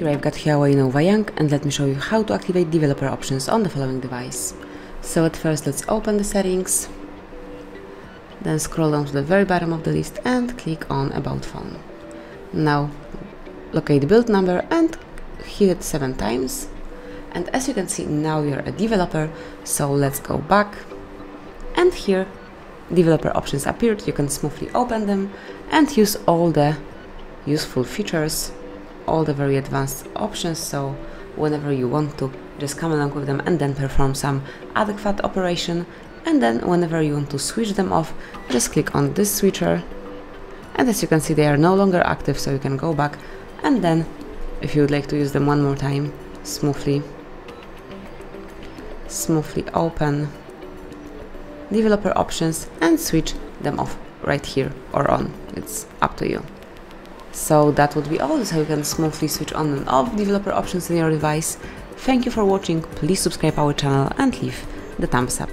Here I've got Huawei Nova Young and let me show you how to activate developer options on the following device. So at first let's open the settings, then scroll down to the very bottom of the list and click on About Phone. Now locate the build number and hit it 7 times and as you can see now you're a developer so let's go back and here developer options appeared you can smoothly open them and use all the useful features all the very advanced options so whenever you want to just come along with them and then perform some adequate operation and then whenever you want to switch them off just click on this switcher and as you can see they are no longer active so you can go back and then if you would like to use them one more time smoothly smoothly open developer options and switch them off right here or on. It's up to you. So that would be all. This how you can smoothly switch on and off developer options in your device. Thank you for watching. Please subscribe our channel and leave the thumbs up